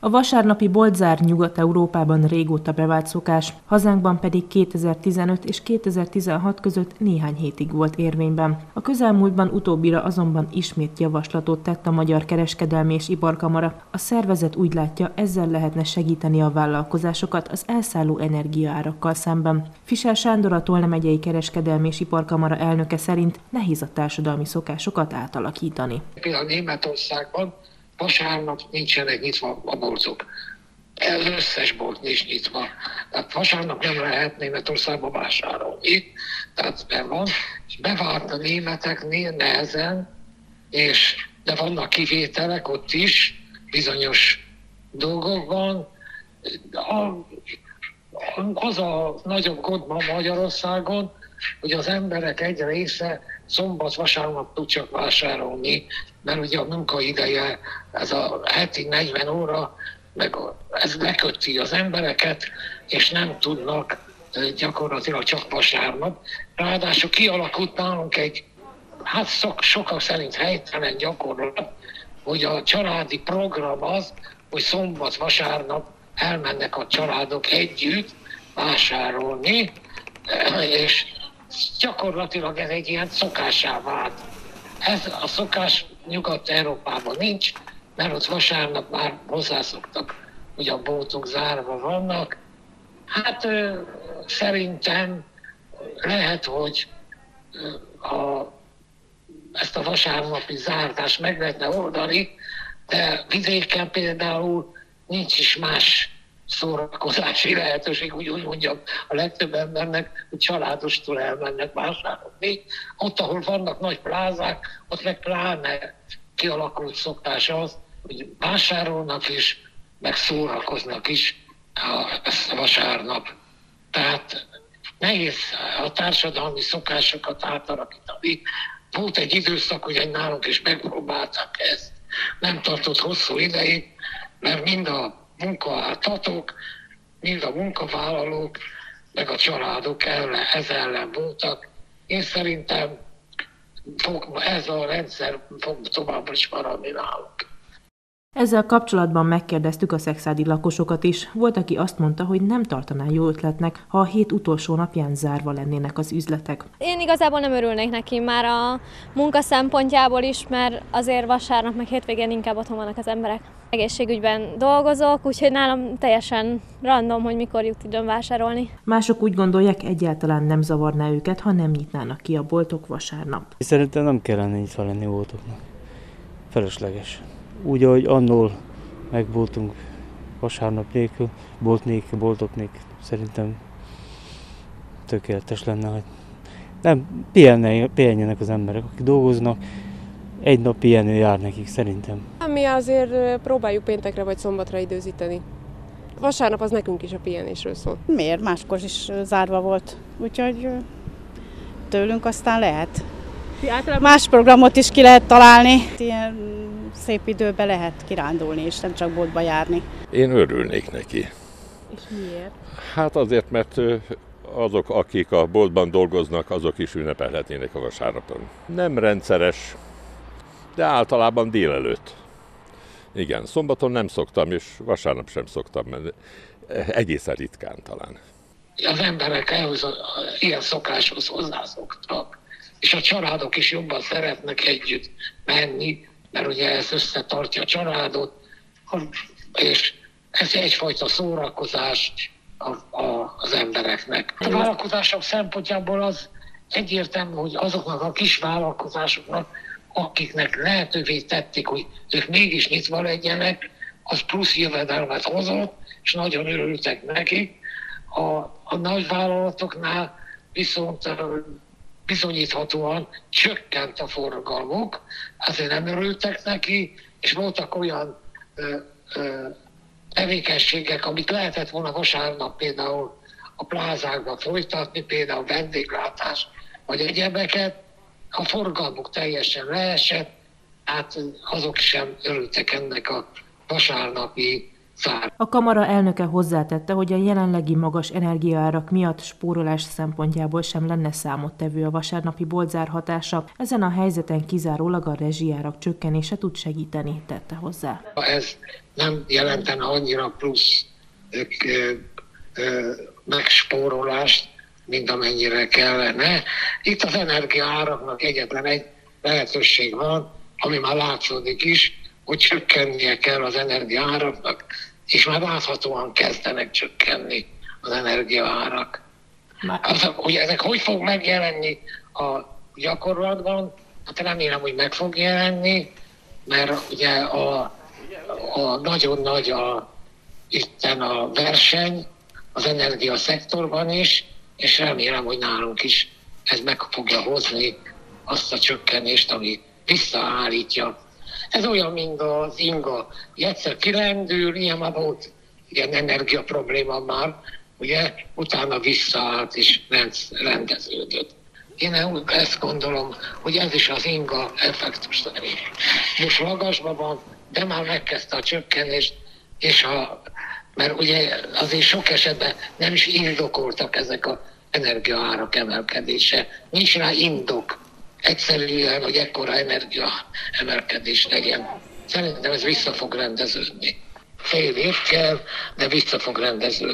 A vasárnapi boltzár Nyugat-Európában régóta bevált szokás, hazánkban pedig 2015 és 2016 között néhány hétig volt érvényben. A közelmúltban utóbbira azonban ismét javaslatot tett a Magyar Kereskedelmi és Iparkamara. A szervezet úgy látja, ezzel lehetne segíteni a vállalkozásokat az elszálló energiaárakkal szemben. Fischer Sándor a Tolna megyei Kereskedelmi és Iparkamara elnöke szerint nehéz a társadalmi szokásokat átalakítani. Például Németországban vasárnap nincsenek nyitva a boltok. Az összes bolt nincs nyitva. Tehát vasárnap nem lehet Németországba vásárolni. Tehát be van, és bevált a németeknél nehezen, és de vannak kivételek ott is, bizonyos dolgokban. A, az a nagyobb gond ma Magyarországon, hogy az emberek egy része szombat-vasárnap tud csak vásárolni, mert ugye a munkaideje, ez a heti 40 óra, meg ez leköti az embereket, és nem tudnak gyakorlatilag csak vasárnap. Ráadásul kialakult nálunk egy, hát szok, sokak szerint helytelen gyakorlat, hogy a családi program az, hogy szombat-vasárnap elmennek a családok együtt vásárolni, és gyakorlatilag ez egy ilyen szokásá vált. Ez a szokás Nyugat-Európában nincs, mert ott vasárnap már hozzászoktak, hogy a boltok zárva vannak. Hát szerintem lehet, hogy a, ezt a vasárnapi zártást meg lehetne oldani, de vidéken például nincs is más szórakozási lehetőség, úgy, úgy mondjam, a legtöbb embernek, hogy családostól elmennek vásárolni. Ott, ahol vannak nagy plázák, ott meg pláne kialakult szokás az, hogy vásárolnak is, meg szórakoznak is a, vasárnap. Tehát nehéz a társadalmi szokásokat átalakítani. Volt egy időszak, hogy nálunk is megpróbáltak ezt. Nem tartott hosszú ideig, mert mind a munkáltatók, mind a munkavállalók, meg a családok ellen, ez ellen voltak. Én szerintem fog, ez a rendszer fog továbbra is maradni nálunk. Ezzel kapcsolatban megkérdeztük a szexádi lakosokat is. Volt, aki azt mondta, hogy nem tartaná jó ötletnek, ha a hét utolsó napján zárva lennének az üzletek. Én igazából nem örülnék neki már a munka szempontjából is, mert azért vasárnap meg hétvégén inkább otthon vannak az emberek. Egészségügyben dolgozok, úgyhogy nálam teljesen random, hogy mikor jut időn vásárolni. Mások úgy gondolják, egyáltalán nem zavarná őket, ha nem nyitnának ki a boltok vasárnap. Szerintem nem kellene nyitva lenni a boltoknak. Felesleges úgy, ahogy annól megboltunk vasárnap nélkül, bolt nélkül, boltok nélkül, szerintem tökéletes lenne, hogy nem, pihenjenek az emberek, akik dolgoznak, egy nap pihenő jár nekik szerintem. Mi azért próbáljuk péntekre vagy szombatra időzíteni. Vasárnap az nekünk is a pihenésről szól. Miért? Máskor is zárva volt, úgyhogy tőlünk aztán lehet. Más programot is ki lehet találni. Ilyen szép időben lehet kirándulni, és nem csak boltba járni. Én örülnék neki. És miért? Hát azért, mert azok, akik a boltban dolgoznak, azok is ünnepelhetnének a vasárnapon. Nem rendszeres, de általában délelőtt. Igen, szombaton nem szoktam, és vasárnap sem szoktam menni. Egészen ritkán talán. Az emberek ehhez ilyen szokáshoz hozzászoktak, és a családok is jobban szeretnek együtt menni, mert ugye ez összetartja a családot, és ez egyfajta szórakozás a, a, az embereknek. A vállalkozások szempontjából az egyértelmű, hogy azoknak a kis vállalkozásoknak, akiknek lehetővé tették, hogy ők mégis nyitva legyenek, az plusz jövedelmet hozott, és nagyon örültek neki. A, a nagy vállalatoknál viszont bizonyíthatóan csökkent a forgalmuk, azért nem örültek neki, és voltak olyan ö, ö, tevékenységek, amit lehetett volna vasárnap például a plázákba folytatni, például vendéglátás, vagy egyebeket, a forgalmuk teljesen leesett, hát azok sem örültek ennek a vasárnapi. A kamara elnöke hozzátette, hogy a jelenlegi magas energiaárak miatt spórolás szempontjából sem lenne számottevő a vasárnapi boltzár hatása. Ezen a helyzeten kizárólag a rezsijárak csökkenése tud segíteni, tette hozzá. Ez nem jelentene annyira plusz ö, ö, ö, megspórolást, mint amennyire kellene. Itt az energiaáraknak egyetlen egy lehetőség van, ami már látszódik is, hogy csökkennie kell az energiaáraknak, és már láthatóan kezdenek csökkenni az energiaárak. Az, hogy ezek hogy fog megjelenni a gyakorlatban, hát remélem, hogy meg fog jelenni, mert ugye a, a nagyon nagy a, itten a verseny az energia szektorban is, és remélem, hogy nálunk is ez meg fogja hozni azt a csökkenést, ami visszaállítja. Ez olyan, mint az inga. Egyszer kilendül, ilyen már volt ilyen energia probléma már, ugye, utána visszaállt és rendeződött. Én ezt gondolom, hogy ez is az inga effektus szerint. Most magasban van, de már megkezdte a csökkenést, és a, mert ugye azért sok esetben nem is indokoltak ezek a energiaárak emelkedése. Nincs rá indok egyszerűen, hogy ekkora energia emelkedés legyen. Szerintem ez vissza fog rendeződni. Fél év kell, de vissza fog rendeződni.